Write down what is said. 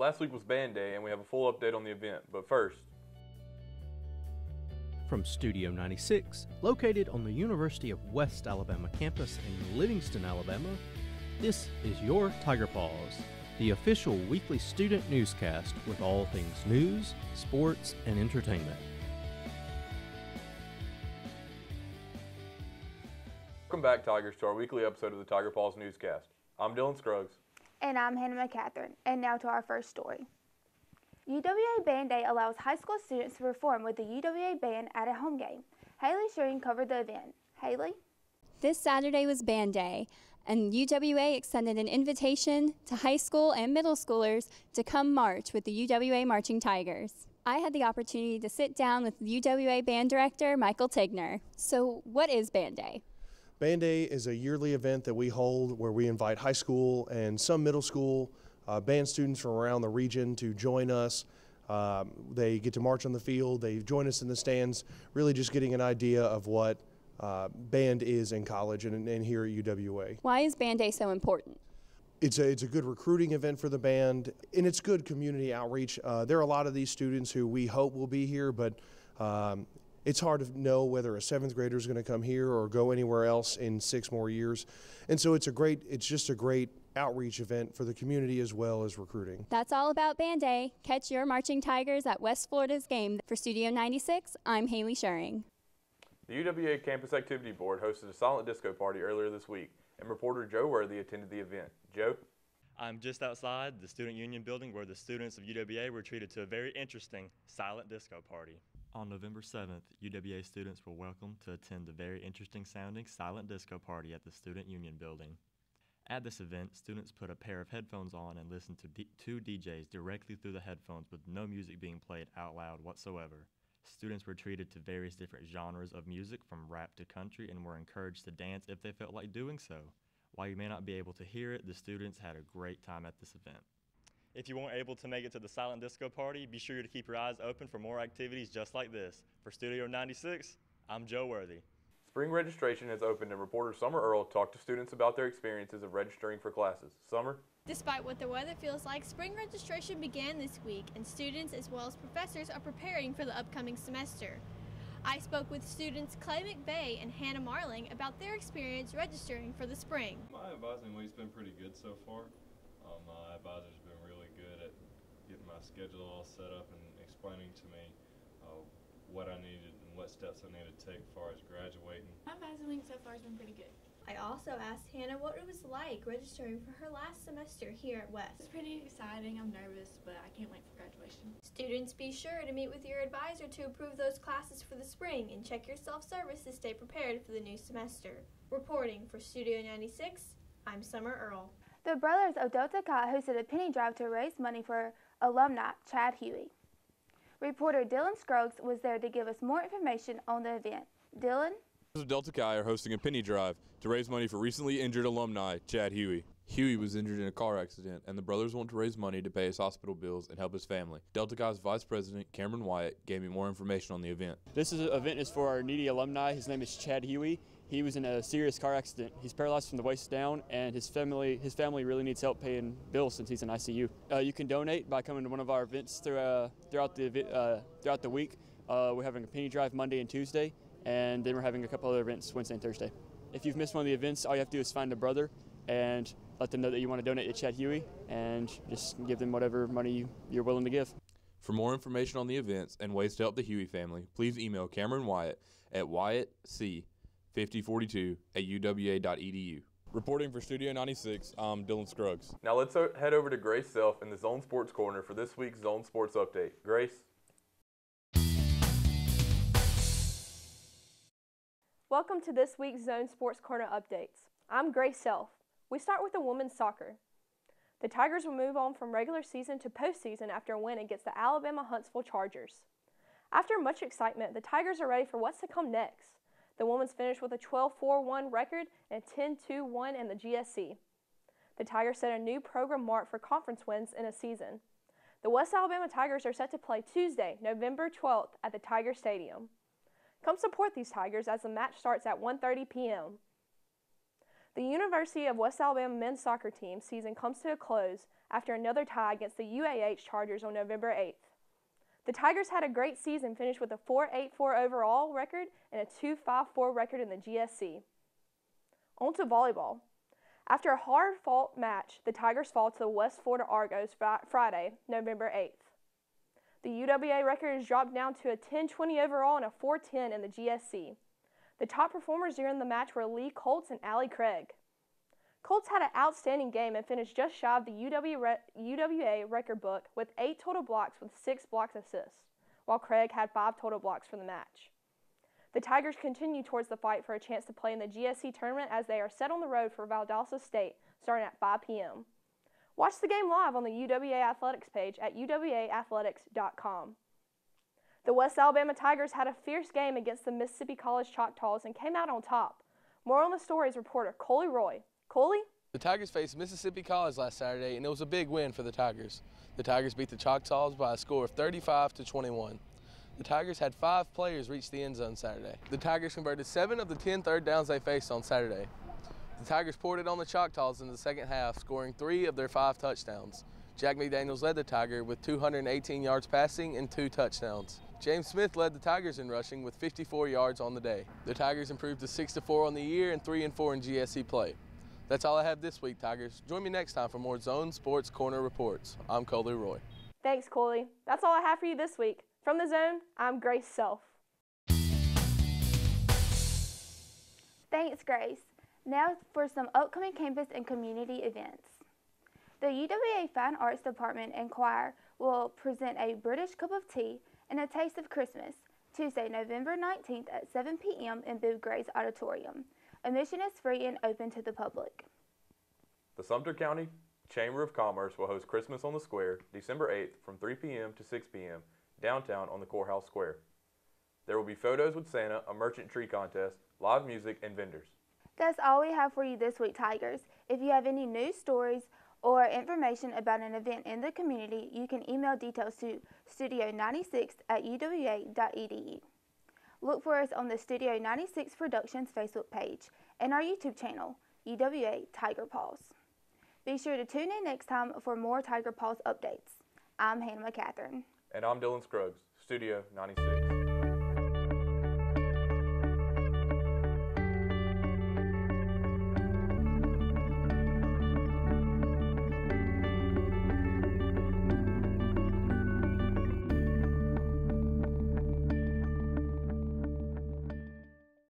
Last week was Band Day, and we have a full update on the event. But first, from Studio 96, located on the University of West Alabama campus in Livingston, Alabama, this is your Tiger Pause, the official weekly student newscast with all things news, sports, and entertainment. welcome back, Tigers, to our weekly episode of the Tiger Pause newscast. I'm Dylan Scruggs. And I'm Hannah McCatherine. And now to our first story. UWA Band Day allows high school students to perform with the UWA Band at a home game. Haley Shearing covered the event. Haley? This Saturday was Band Day, and UWA extended an invitation to high school and middle schoolers to come march with the UWA Marching Tigers. I had the opportunity to sit down with UWA band director Michael Tigner. So, what is Band Day? Band Day is a yearly event that we hold where we invite high school and some middle school uh, band students from around the region to join us. Um, they get to march on the field, they join us in the stands, really just getting an idea of what uh, band is in college and, and here at UWA. Why is Band Day so important? It's a, it's a good recruiting event for the band, and it's good community outreach. Uh, there are a lot of these students who we hope will be here, but um, it's hard to know whether a seventh grader is going to come here or go anywhere else in six more years. And so it's a great, it's just a great outreach event for the community as well as recruiting. That's all about Band Day. Catch your Marching Tigers at West Florida's game. For Studio 96, I'm Haley Shuring. The UWA Campus Activity Board hosted a silent disco party earlier this week, and reporter Joe Worthy attended the event. Joe? I'm just outside the Student Union building where the students of UWA were treated to a very interesting silent disco party. On November 7th, UWA students were welcome to attend the very interesting sounding silent disco party at the Student Union building. At this event, students put a pair of headphones on and listened to D- two DJs directly through the headphones with no music being played out loud whatsoever. Students were treated to various different genres of music from rap to country and were encouraged to dance if they felt like doing so. While you may not be able to hear it, the students had a great time at this event. If you weren't able to make it to the silent disco party, be sure to keep your eyes open for more activities just like this. For Studio 96, I'm Joe Worthy. Spring registration has opened and reporter Summer Earl talked to students about their experiences of registering for classes. Summer? Despite what the weather feels like, spring registration began this week and students as well as professors are preparing for the upcoming semester. I spoke with students Clay McVeigh and Hannah Marling about their experience registering for the spring. My advising week's been pretty good so far. Um, my advisor's been really good at getting my schedule all set up and explaining to me uh, what I needed and what steps I needed to take as far as graduating. My advising week so far has been pretty good. I also asked Hannah what it was like registering for her last semester here at West. It's pretty exciting. I'm nervous, but I can't wait for graduation. Students, be sure to meet with your advisor to approve those classes for the spring and check your self-service to stay prepared for the new semester. Reporting for Studio 96, I'm Summer Earl. The Brothers of Delta Chi hosted a penny drive to raise money for alumni Chad Huey. Reporter Dylan Scruggs was there to give us more information on the event. Dylan? of Delta Chi are hosting a penny drive to raise money for recently injured alumni Chad Huey. Huey was injured in a car accident, and the brothers want to raise money to pay his hospital bills and help his family. Delta Chi's Vice President Cameron Wyatt gave me more information on the event. This is, event is for our needy alumni. His name is Chad Huey. He was in a serious car accident. He's paralyzed from the waist down, and his family his family really needs help paying bills since he's in ICU. Uh, you can donate by coming to one of our events through, uh, throughout the uh, throughout the week. Uh, we're having a penny drive Monday and Tuesday and then we're having a couple other events Wednesday and Thursday. If you've missed one of the events, all you have to do is find a brother and let them know that you want to donate to Chad Huey and just give them whatever money you, are willing to give. For more information on the events and ways to help the Huey family, please email Cameron Wyatt at wyattc5042 at uwa.edu. Reporting for Studio 96, I'm Dylan Scruggs. Now let's uh, head over to Grace Self in the Zone Sports Corner for this week's Zone Sports Update. Grace? Welcome to this week's Zone Sports Corner updates. I'm Grace Self. We start with the women's soccer. The Tigers will move on from regular season to postseason after a win against the Alabama Huntsville Chargers. After much excitement, the Tigers are ready for what's to come next. The women's finished with a 12 4 1 record and a 10 2 1 in the GSC. The Tigers set a new program mark for conference wins in a season. The West Alabama Tigers are set to play Tuesday, November 12th at the Tiger Stadium. Come support these Tigers as the match starts at 1:30 p.m. The University of West Alabama men's soccer team season comes to a close after another tie against the UAH Chargers on November 8th. The Tigers had a great season, finished with a 4-8-4 overall record and a 2-5-4 record in the GSC. On to volleyball. After a hard-fought match, the Tigers fall to the West Florida Argos Friday, November 8th. The UWA record is dropped down to a 10-20 overall and a 4-10 in the GSC. The top performers during the match were Lee Colts and Allie Craig. Colts had an outstanding game and finished just shy of the UWA, record book with eight total blocks with six blocks assists, while Craig had five total blocks for the match. The Tigers continue towards the fight for a chance to play in the GSC tournament as they are set on the road for Valdosta State starting at 5 p.m. Watch the game live on the UWA Athletics page at uwaathletics.com. The West Alabama Tigers had a fierce game against the Mississippi College Choctaws and came out on top. More on the stories reporter Coley Roy. Coley? The Tigers faced Mississippi College last Saturday, and it was a big win for the Tigers. The Tigers beat the Choctaws by a score of 35 to 21. The Tigers had five players reach the end zone Saturday. The Tigers converted seven of the 10 third downs they faced on Saturday. The Tigers poured it on the Choctaws in the second half, scoring three of their five touchdowns. Jack McDaniels led the Tiger with 218 yards passing and two touchdowns. James Smith led the Tigers in rushing with 54 yards on the day. The Tigers improved to 6 4 on the year and 3 4 in GSC play. That's all I have this week, Tigers. Join me next time for more Zone Sports Corner reports. I'm Coley Roy. Thanks, Coley. That's all I have for you this week. From the Zone, I'm Grace Self. Thanks, Grace. Now for some upcoming campus and community events. The UWA Fine Arts Department and Choir will present a British cup of tea and a taste of Christmas Tuesday, November 19th at 7 p.m. in Bibb Graves Auditorium. Admission is free and open to the public. The Sumter County Chamber of Commerce will host Christmas on the Square December 8th from 3 p.m. to 6 p.m. downtown on the Courthouse Square. There will be photos with Santa, a merchant tree contest, live music, and vendors. That's all we have for you this week, Tigers. If you have any news stories or information about an event in the community, you can email details to studio96 at uwa.edu. Look for us on the Studio 96 Productions Facebook page and our YouTube channel, UWA Tiger Pause. Be sure to tune in next time for more Tiger Pause updates. I'm Hannah McCatherine. And I'm Dylan Scruggs, Studio 96.